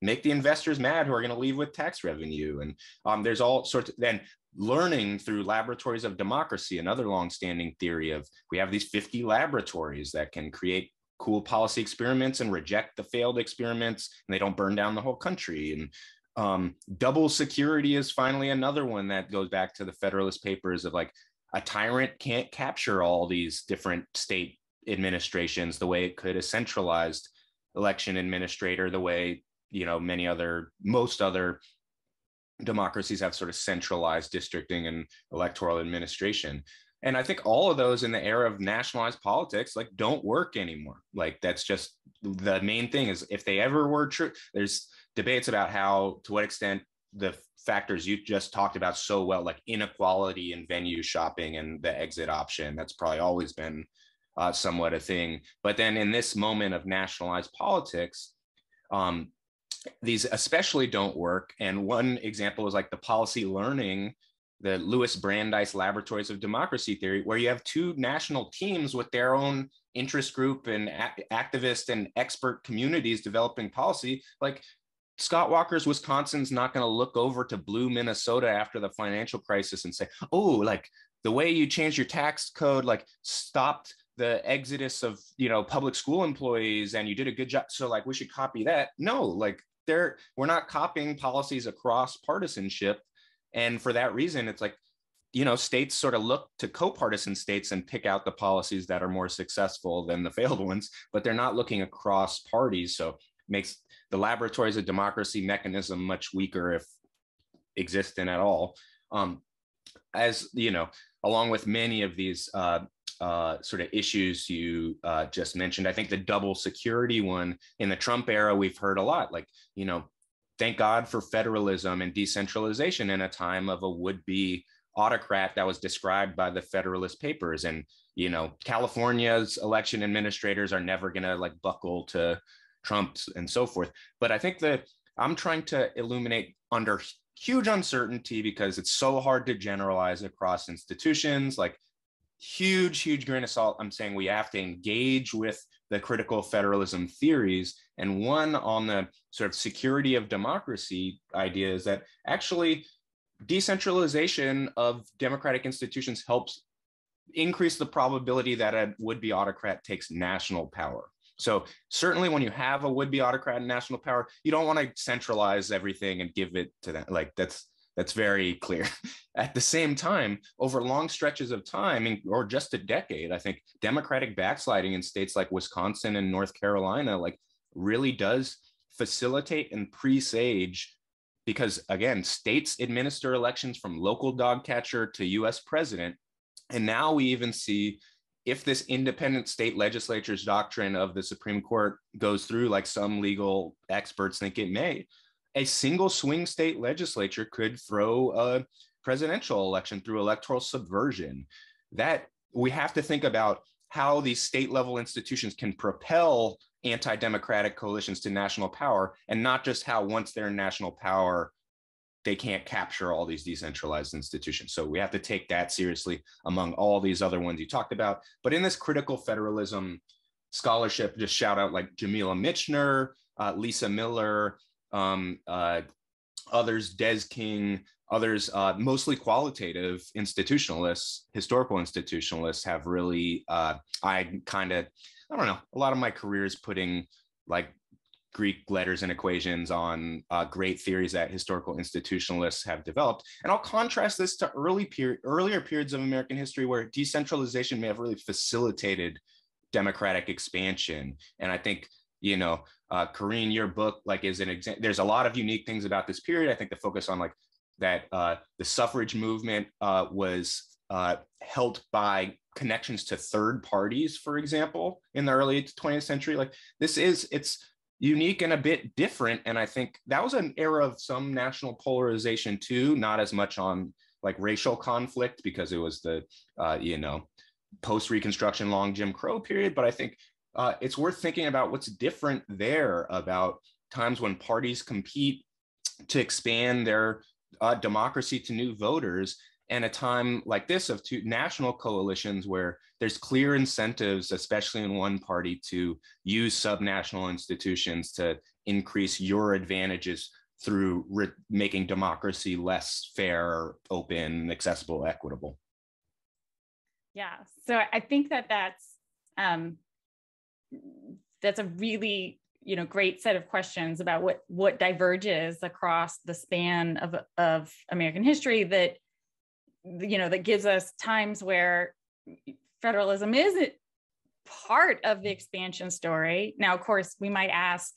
make the investors mad who are going to leave with tax revenue and um, there's all sorts of then learning through laboratories of democracy another long-standing theory of we have these 50 laboratories that can create cool policy experiments and reject the failed experiments and they don't burn down the whole country and um, double security is finally another one that goes back to the federalist papers of like a tyrant can't capture all these different state administrations the way it could a centralized election administrator the way you know many other most other democracies have sort of centralized districting and electoral administration. And i think all of those in the era of nationalized politics like don't work anymore. Like that's just the main thing is if they ever were true there's debates about how to what extent the factors you just talked about so well like inequality in venue shopping and the exit option that's probably always been uh, somewhat a thing but then in this moment of nationalized politics um, these especially don't work. And one example is like the policy learning, the Louis Brandeis Laboratories of Democracy Theory, where you have two national teams with their own interest group and activist and expert communities developing policy. Like Scott Walker's Wisconsin's not going to look over to blue Minnesota after the financial crisis and say, oh, like the way you changed your tax code, like stopped the exodus of you know public school employees and you did a good job so like we should copy that. No like they're we're not copying policies across partisanship and for that reason it's like you know states sort of look to co-partisan states and pick out the policies that are more successful than the failed ones but they're not looking across parties so makes the laboratories of democracy mechanism much weaker if existent at all um, as you know along with many of these uh, uh, sort of issues you uh, just mentioned. I think the double security one in the Trump era, we've heard a lot. Like, you know, thank God for federalism and decentralization in a time of a would be autocrat that was described by the Federalist Papers. And, you know, California's election administrators are never going to like buckle to Trump's and so forth. But I think that I'm trying to illuminate under huge uncertainty because it's so hard to generalize across institutions like huge, huge grain of salt. I'm saying we have to engage with the critical federalism theories. And one on the sort of security of democracy idea is that actually decentralization of democratic institutions helps increase the probability that a would-be autocrat takes national power. So certainly when you have a would-be autocrat and national power, you don't want to centralize everything and give it to them. Like that's that's very clear. At the same time, over long stretches of time, or just a decade, I think democratic backsliding in states like Wisconsin and North Carolina, like really does facilitate and presage because again, states administer elections from local dog catcher to US president. And now we even see if this independent state legislature's doctrine of the Supreme Court goes through, like some legal experts think it may, a single swing state legislature could throw a presidential election through electoral subversion. That we have to think about how these state level institutions can propel anti democratic coalitions to national power, and not just how once they're in national power, they can't capture all these decentralized institutions. So we have to take that seriously among all these other ones you talked about. But in this critical federalism scholarship, just shout out like Jamila Michener, uh, Lisa Miller, um, uh, others, Des King, others, uh, mostly qualitative institutionalists, historical institutionalists have really, uh, I kind of, I don't know, a lot of my career is putting like Greek letters and equations on uh, great theories that historical institutionalists have developed. And I'll contrast this to early period, earlier periods of American history where decentralization may have really facilitated democratic expansion. And I think, you know, uh, Corrine, your book like is an example. There's a lot of unique things about this period. I think the focus on like that uh, the suffrage movement uh, was uh, helped by connections to third parties, for example, in the early 20th century. Like this is it's unique and a bit different. And I think that was an era of some national polarization too, not as much on like racial conflict because it was the uh, you know post Reconstruction long Jim Crow period. But I think uh, it's worth thinking about what's different there about times when parties compete to expand their uh, democracy to new voters and a time like this of two national coalitions where there's clear incentives, especially in one party, to use subnational institutions to increase your advantages through re- making democracy less fair, open, accessible, equitable. Yeah, so I think that that's um, that's a really you know great set of questions about what what diverges across the span of of American history that you know that gives us times where federalism isn't part of the expansion story. Now, of course, we might ask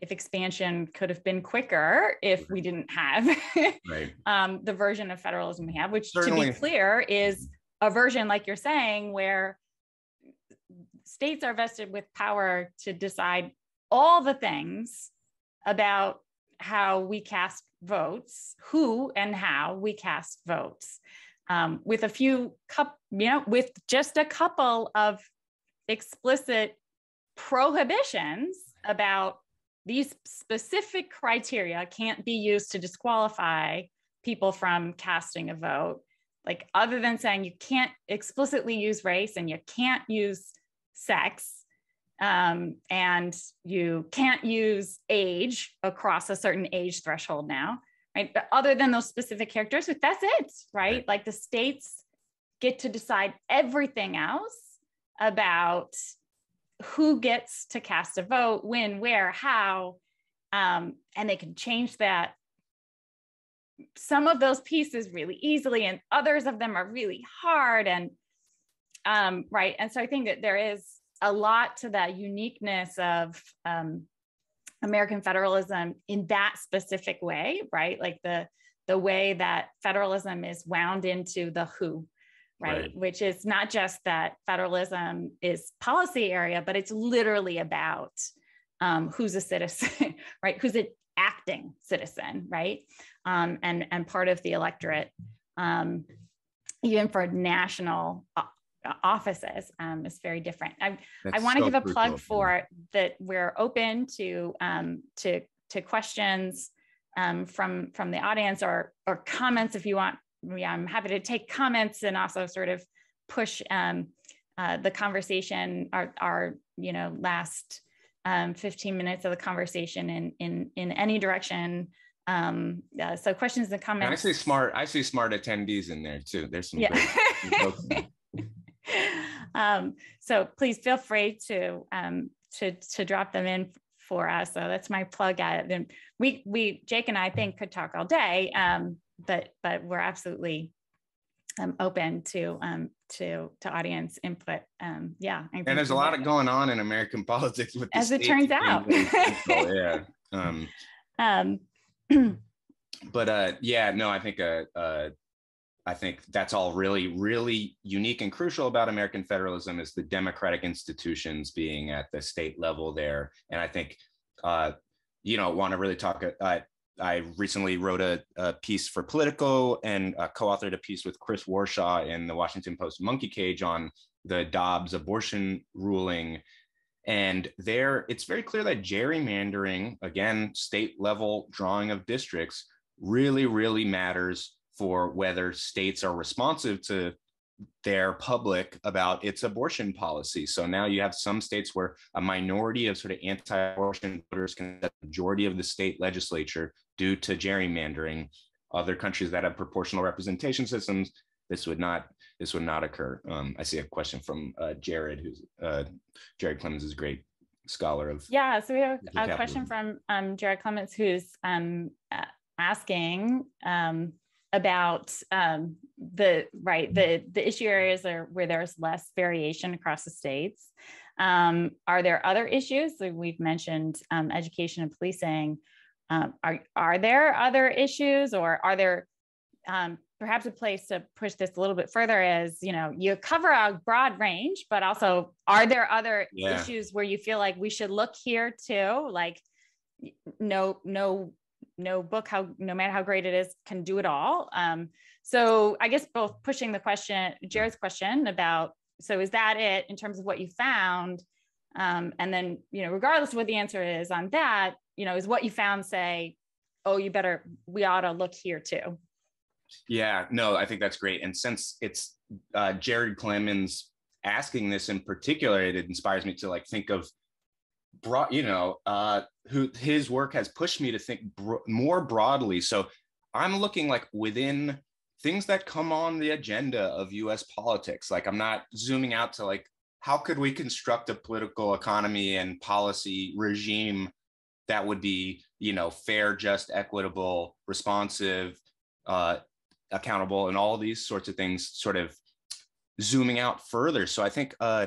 if expansion could have been quicker if we didn't have right. um, the version of federalism we have, which Certainly. to be clear is a version, like you're saying, where states are vested with power to decide all the things about how we cast votes, who and how we cast votes. Um, with a few cup, you know, with just a couple of explicit prohibitions about these specific criteria can't be used to disqualify people from casting a vote. Like, other than saying you can't explicitly use race and you can't use sex, um, and you can't use age across a certain age threshold now, right? But other than those specific characteristics, that's it, right? right? Like the states get to decide everything else about who gets to cast a vote, when, where, how, um, and they can change that. Some of those pieces really easily, and others of them are really hard. And um, right, and so I think that there is a lot to that uniqueness of um, American federalism in that specific way, right? Like the the way that federalism is wound into the who, right? right? Which is not just that federalism is policy area, but it's literally about um, who's a citizen, right? Who's an acting citizen, right? Um, and and part of the electorate. Um, even for national uh, offices um, is very different. I, I want to so give a plug for that. We're open to um, to to questions um, from from the audience or or comments if you want. Yeah, I'm happy to take comments and also sort of push um, uh, the conversation. Our our you know last um, 15 minutes of the conversation in in in any direction. Um, uh, so questions and comments. And I see smart. I see smart attendees in there too. There's some. Yeah. Great um, so please feel free to um, to to drop them in for us. So that's my plug at it. And we we Jake and I think could talk all day, um, but but we're absolutely um, open to um, to to audience input. Um, yeah, and there's a lot of going on in American politics with as it turns out. yeah. Um, um, but uh, yeah, no, I think uh, uh, I think that's all really, really unique and crucial about American federalism is the democratic institutions being at the state level there. And I think, uh, you know, want to really talk. Uh, I recently wrote a, a, piece for Politico and uh, co-authored a piece with Chris Warshaw in the Washington Post Monkey Cage on the Dobbs abortion ruling. And there, it's very clear that gerrymandering, again, state level drawing of districts, really, really matters for whether states are responsive to their public about its abortion policy. So now you have some states where a minority of sort of anti-abortion voters can the majority of the state legislature due to gerrymandering. Other countries that have proportional representation systems, this would not this would not occur. Um, I see a question from uh, Jared, who's uh, Jared Clemons is a great scholar of. Yeah, so we have a question from um, Jared Clemons, who's um, asking um, about um, the right the the issue areas are where there's less variation across the states. Um, are there other issues? Like we've mentioned um, education and policing. Um, are are there other issues, or are there um, perhaps a place to push this a little bit further? Is you know you cover a broad range, but also are there other yeah. issues where you feel like we should look here too? Like no no no book how no matter how great it is can do it all. Um, so i guess both pushing the question jared's question about so is that it in terms of what you found? Um, and then you know regardless of what the answer is on that you know is what you found say oh you better we ought to look here too. Yeah no i think that's great. And since it's uh, jared clemons asking this in particular it inspires me to like think of brought you know uh who his work has pushed me to think bro- more broadly. So i'm looking like within things that come on the agenda of us politics. Like i'm not zooming out to like how could we construct a political economy and policy regime that would be you know fair just equitable responsive uh accountable and all these sorts of things sort of zooming out further. So i think uh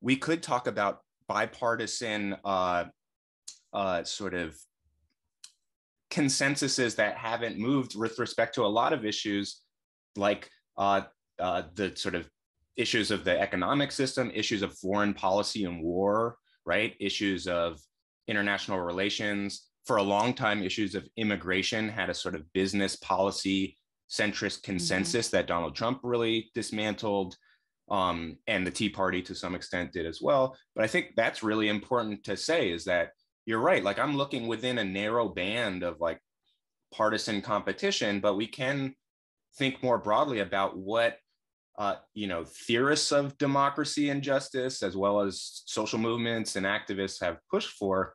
we could talk about bipartisan uh, uh, sort of consensuses that haven't moved with respect to a lot of issues like uh, uh, the sort of issues of the economic system, issues of foreign policy and war, right? Issues of international relations. For a long time, issues of immigration had a sort of business policy centrist mm-hmm. consensus mm-hmm. that Donald Trump really dismantled um, and the Tea Party to some extent did as well. But I think that's really important to say is that you're right. Like I'm looking within a narrow band of like partisan competition, but we can think more broadly about what uh, you know theorists of democracy and justice, as well as social movements and activists, have pushed for.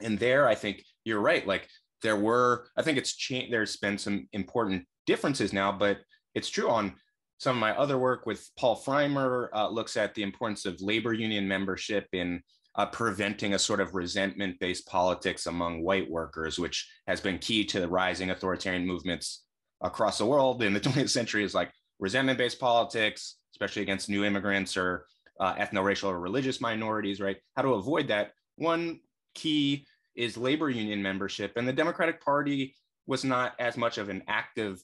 And there, I think you're right. Like there were, I think it's changed. There's been some important differences now, but it's true on some of my other work with Paul Frymer uh, looks at the importance of labor union membership in uh, preventing a sort of resentment based politics among white workers, which has been key to the rising authoritarian movements across the world in the 20th century is like resentment based politics, especially against new immigrants or uh, ethno-racial or religious minorities, right? How to avoid that. One key is labor union membership. And the Democratic Party was not as much of an active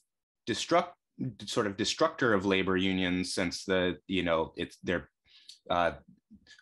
destruct sort of destructor of labor unions since the you know it's they're uh,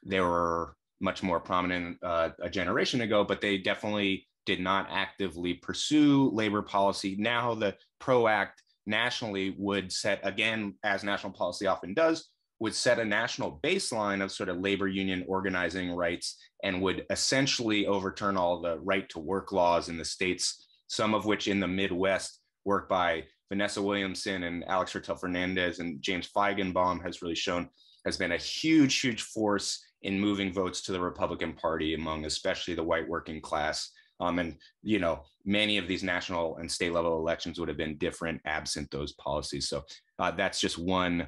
they were much more prominent uh, a generation ago, but they definitely did not actively pursue labor policy. Now the PRO Act nationally would set again, as national policy often does, would set a national baseline of sort of labor union organizing rights and would essentially overturn all the right to work laws in the states, some of which in the Midwest work by Vanessa Williamson and Alex Hertel Fernandez and James Feigenbaum has really shown has been a huge, huge force in moving votes to the Republican Party among especially the white working class. Um, and you know, many of these national and state level elections would have been different absent those policies. So uh, that's just one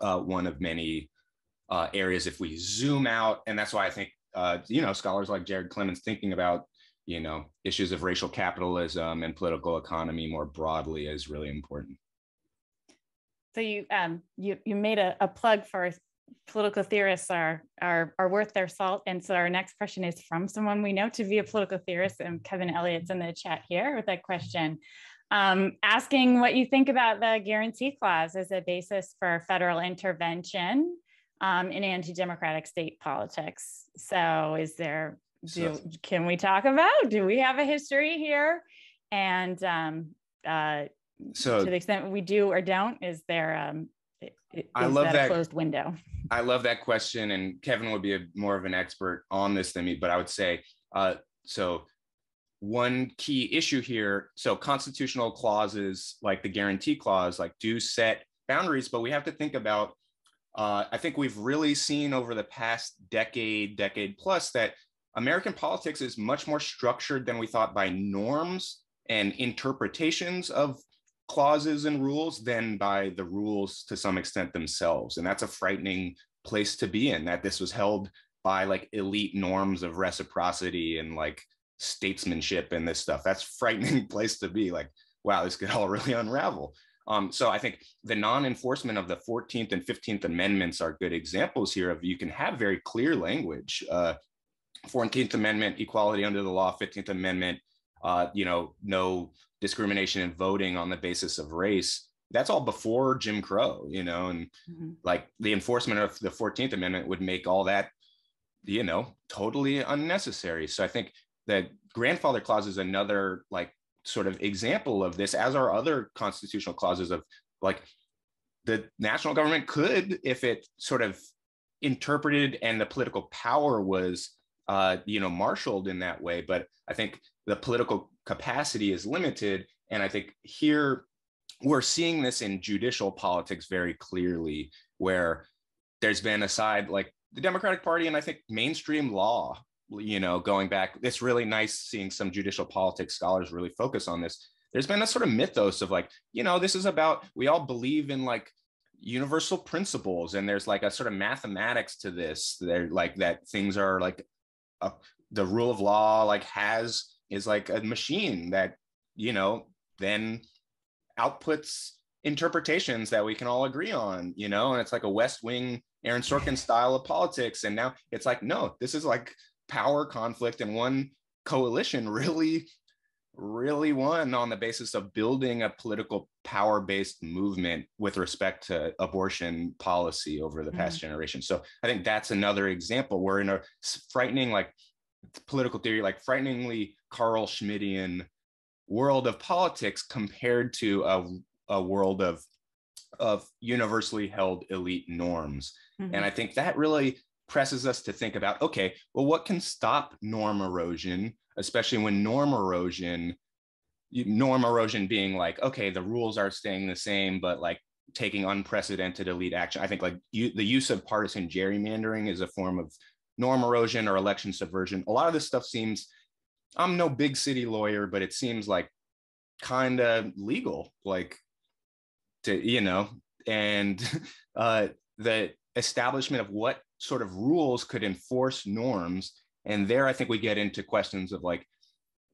uh, one of many uh, areas. If we zoom out, and that's why I think uh, you know scholars like Jared Clemons thinking about you know issues of racial capitalism and political economy more broadly is really important. So you um you you made a, a plug for political theorists are are are worth their salt. And so our next question is from someone we know to be a political theorist and kevin elliott's in the chat here with that question. Um, asking what you think about the guarantee clause as a basis for federal intervention um, in anti-democratic state politics. So is there do so, can we talk about do we have a history here and um uh so to the extent we do or don't is there um is I love that, that closed window I love that question and Kevin would be a, more of an expert on this than me but I would say uh so one key issue here. So constitutional clauses like the guarantee clause, like do set boundaries, but we have to think about. Uh, I think we've really seen over the past decade, decade plus, that American politics is much more structured than we thought by norms and interpretations of clauses and rules than by the rules to some extent themselves. And that's a frightening place to be in, that this was held by like elite norms of reciprocity and like statesmanship and this stuff. That's a frightening place to be like, wow, this could all really unravel. Um, so I think the non-enforcement of the 14th and 15th Amendments are good examples here of you can have very clear language. Uh, 14th Amendment, equality under the law, 15th Amendment, uh, you know, no discrimination in voting on the basis of race. That's all before Jim Crow, you know, and mm-hmm. like the enforcement of the 14th Amendment would make all that, you know, totally unnecessary. So I think the grandfather clause is another like sort of example of this, as are other constitutional clauses of like the national government could, if it sort of interpreted and the political power was, uh, you know, marshaled in that way. But I think the political capacity is limited. And I think here we're seeing this in judicial politics very clearly, where there's been a side like the Democratic Party and I think mainstream law you know, going back, it's really nice seeing some judicial politics scholars really focus on this. There's been a sort of mythos of like, you know, this is about, we all believe in like universal principles and there's like a sort of mathematics to this. They're like that things are like a, the rule of law like has is like a machine that, you know, then outputs interpretations that we can all agree on, you know, and it's like a West Wing Aaron Sorkin style of politics. And now it's like, no, this is like power conflict and one coalition really really won on the basis of building a political power based movement with respect to abortion policy over the past mm-hmm. generation. So I think that's another example. We're in a frightening, like political theory, like frighteningly Carl Schmittian world of politics compared to a, a world of of universally held elite norms. Mm-hmm. And I think that really presses us to think about okay, well, what can stop norm erosion, especially when norm erosion, norm erosion being like, okay, the rules are staying the same, but like taking unprecedented elite action. I think like you, the use of partisan gerrymandering is a form of norm erosion or election subversion. A lot of this stuff seems, I'm no big city lawyer, but it seems like kind of legal, like to, you know, and uh, the establishment of what sort of rules could enforce norms. And there, I think we get into questions of like,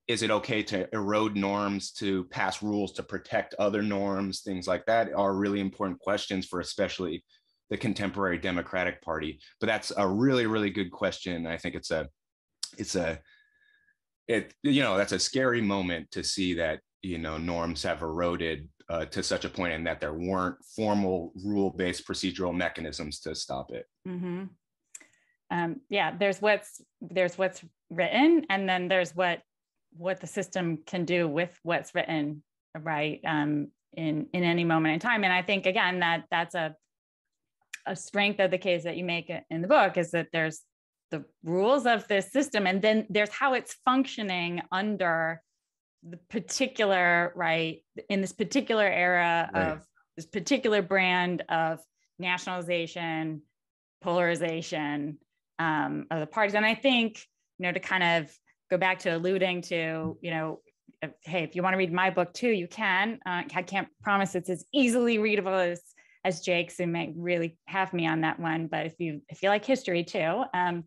is it okay to erode norms to pass rules to protect other norms? Things like that are really important questions for especially the contemporary Democratic Party. But that's a really, really good question. I think it's a, it's a, it you know that's a scary moment to see that you know norms have eroded uh, to such a point and that there weren't formal rule-based procedural mechanisms to stop it. Mm-hmm um, yeah, there's what's there's what's written, and then there's what what the system can do with what's written, right? Um, in in any moment in time, and I think again that that's a a strength of the case that you make in the book is that there's the rules of this system, and then there's how it's functioning under the particular right in this particular era right. of this particular brand of nationalization polarization um, of the parties. And I think, you know, to kind of go back to alluding to, you know, hey, if you want to read my book too, you can. Uh, I can't promise it's as easily readable as as Jake's, and might really have me on that one. But if you if you like history too, um,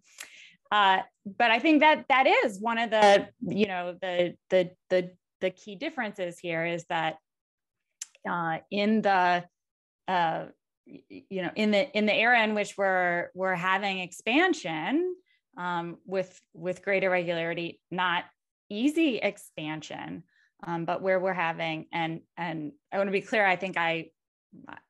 uh, but I think that that is one of the you know the the the the key differences here is that uh, in the uh, you know in the in the era in which we're we're having expansion um, with with greater regularity not easy expansion um, but where we're having and and i want to be clear i think i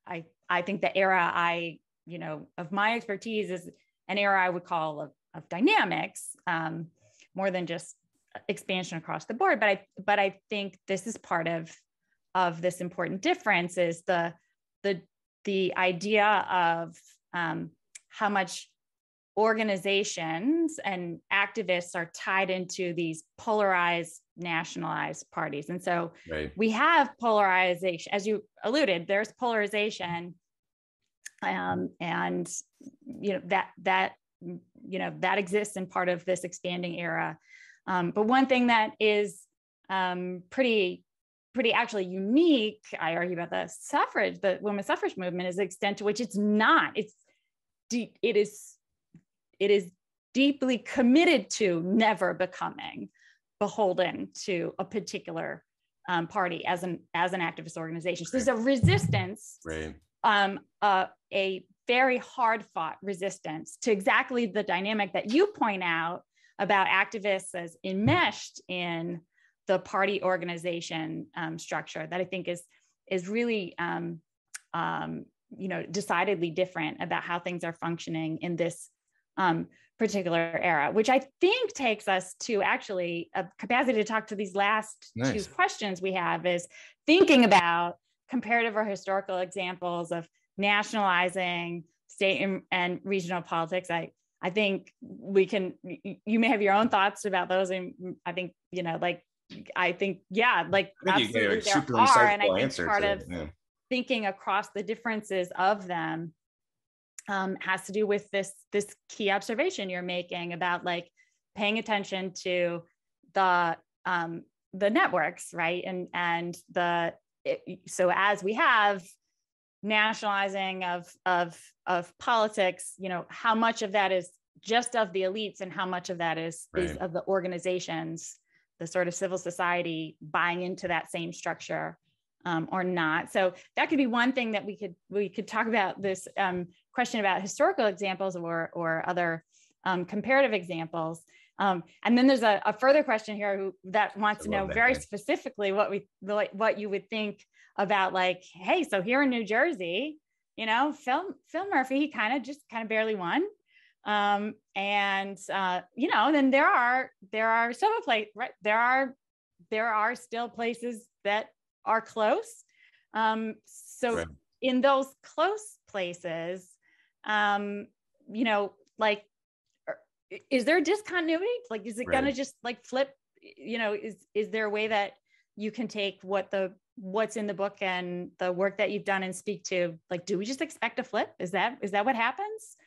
i i think the era i you know of my expertise is an era i would call of, of dynamics um, more than just expansion across the board but i but i think this is part of of this important difference is the the the idea of um, how much organizations and activists are tied into these polarized nationalized parties and so right. we have polarization as you alluded there's polarization um, and you know that that you know that exists in part of this expanding era um, but one thing that is um, pretty pretty actually unique i argue about the suffrage the women's suffrage movement is the extent to which it's not it's it is it is deeply committed to never becoming beholden to a particular um, party as an as an activist organization. So there's a resistance, right. um, uh, a very hard fought resistance to exactly the dynamic that you point out about activists as enmeshed in the party organization um, structure that I think is is really um, um, you know decidedly different about how things are functioning in this um, particular era, which I think takes us to actually a capacity to talk to these last nice. two questions we have is thinking about comparative or historical examples of nationalizing state and, and regional politics. I I think we can. You may have your own thoughts about those, and I think you know, like I think, yeah, like absolutely there are, and I think part of yeah. thinking across the differences of them um, has to do with this this key observation you're making about like paying attention to the um, the networks, right? And and the it, so as we have nationalizing of of of politics, you know, how much of that is just of the elites and how much of that is right. is of the organizations, the sort of civil society buying into that same structure um, or not. So that could be one thing that we could we could talk about this um, question about historical examples or or other um, comparative examples. Um, and then there's a, a, further question here who, that wants to know very specifically what we what you would think about like, hey, so here in New Jersey, you know, Phil Phil Murphy, he kind of just kind of barely won. Um, and uh, you know, then there are there are some place right there are there are still places that are close. Um, so right. in those close places, um, you know, like, er, is there a discontinuity? Like, is it right. gonna just like flip? You know, is is there a way that you can take what the what's in the book and the work that you've done and speak to? Like, do we just expect a flip? Is that is that what happens?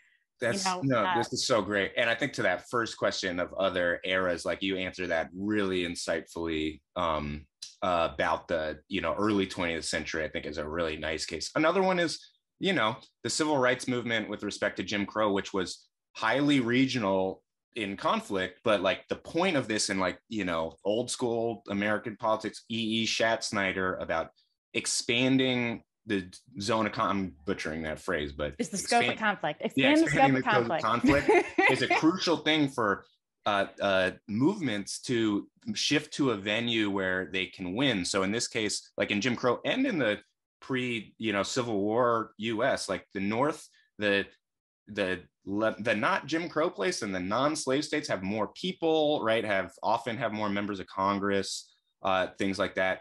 That's you know, no, uh, this is so great. And I think to that first question of other eras, like you answer that really insightfully um, uh, about the you know early 20th century. I think is a really nice case. Another one is you know the civil rights movement with respect to Jim Crow, which was highly regional in conflict but like the point of this in like you know old school american politics e e schattschneider about expanding the zone of con- I'm butchering that phrase, but it's the expand, scope of conflict. Expand yeah, the scope of conflict. conflict is a crucial thing for uh, uh, movements to shift to a venue where they can win. So in this case, like in Jim Crow and in the pre, you know, Civil War U.S., like the North, the the the not Jim Crow place and the non-slave states have more people, right? Have often have more members of Congress, uh, things like that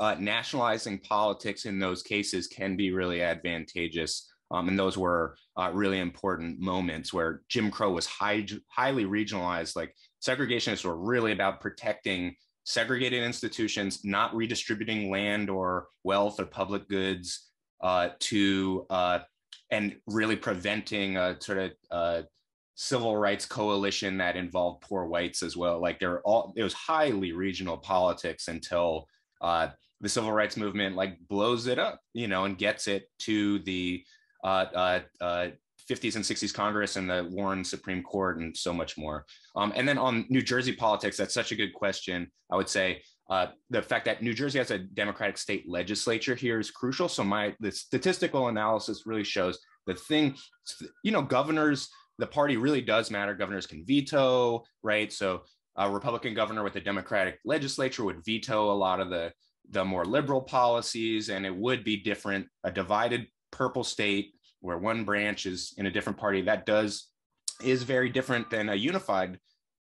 uh, nationalizing politics in those cases can be really advantageous. Um, and those were uh, really important moments where Jim Crow was high, highly regionalized. Like segregationists were really about protecting segregated institutions, not redistributing land or wealth or public goods uh, to, uh, and really preventing a sort of uh, civil rights coalition that involved poor whites as well. Like there are all, it was highly regional politics until uh, the civil rights movement like blows it up, you know, and gets it to the uh, 50s and 60s Congress and the Warren Supreme Court and so much more. Um, and then on New Jersey politics, that's such a good question. I would say uh, the fact that New Jersey has a Democratic state legislature here is crucial. So my the statistical analysis really shows the thing, you know, governors, the party really does matter. Governors can veto, right? So a Republican governor with a Democratic legislature would veto a lot of the the more liberal policies, and it would be different. A divided purple state where one branch is in a different party that does is very different than a unified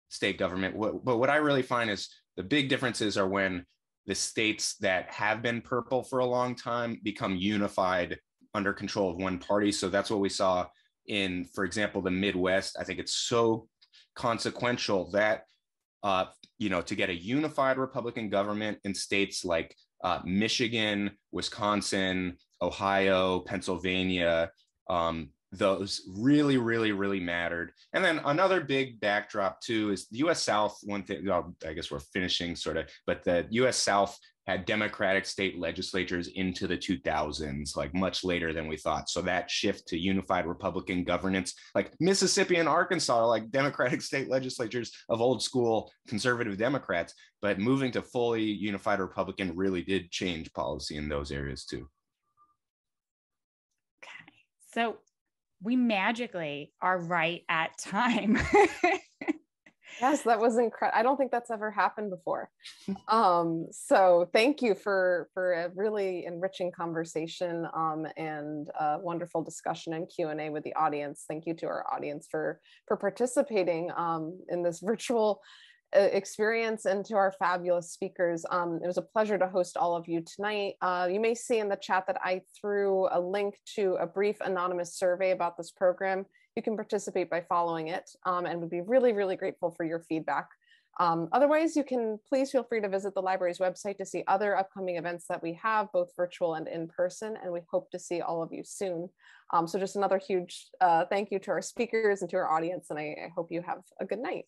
state government. But what I really find is the big differences are when the states that have been purple for a long time become unified under control of one party. So that's what we saw in, for example, the Midwest. I think it's so consequential that, uh, you know, to get a unified Republican government in states like uh, Michigan, Wisconsin, Ohio, Pennsylvania, um, those really, really, really mattered. And then another big backdrop too is the U.S. South. One thing, well, I guess we're finishing sort of, but the U.S. South had Democratic state legislatures into the 2000s, like much later than we thought. So that shift to unified Republican governance, like Mississippi and Arkansas, are like Democratic state legislatures of old school conservative Democrats, but moving to fully unified Republican really did change policy in those areas too. So we magically are right at time. yes, that was incredible. I don't think that's ever happened before. Um, so thank you for for a really enriching conversation um, and a wonderful discussion and Q and A with the audience. Thank you to our audience for for participating um, in this virtual experience and to our fabulous speakers. Um, it was a pleasure to host all of you tonight. Uh, you may see in the chat that I threw a link to a brief anonymous survey about this program. You can participate by following it um, and would be really, really grateful for your feedback. Um, otherwise, you can please feel free to visit the library's website to see other upcoming events that we have, both virtual and in person, and we hope to see all of you soon. Um, so just another huge uh, thank you to our speakers and to our audience, and I, I hope you have a good night.